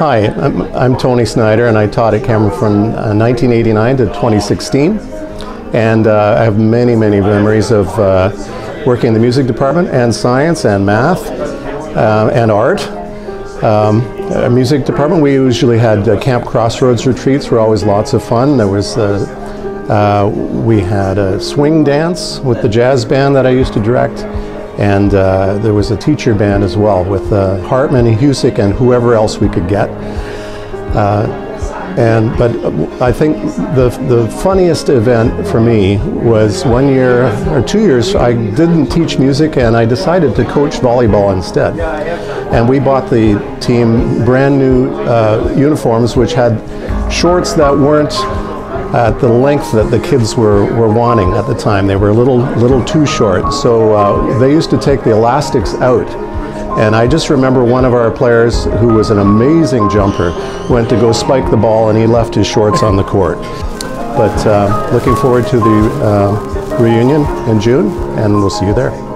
Hi, I'm, I'm, Tony Snyder, and I taught at Cameron from uh, 1989 to 2016. And uh, I have many, many memories of uh, working in the music department and science and math uh, and art. Um, music department, we usually had uh, Camp Crossroads retreats, were always lots of fun. There was uh, we had a swing dance with the jazz band that I used to direct and uh, there was a teacher band as well with uh, Hartman and Husick and whoever else we could get. Uh, and but I think the the funniest event for me was one year or two years I didn't teach music and I decided to coach volleyball instead. And we bought the team brand new uh, uniforms which had shorts that weren't at the length that the kids were, were wanting at the time. They were a little, little too short. So uh, they used to take the elastics out. And I just remember one of our players who was an amazing jumper went to go spike the ball and he left his shorts on the court. But uh, looking forward to the uh, reunion in June and we'll see you there.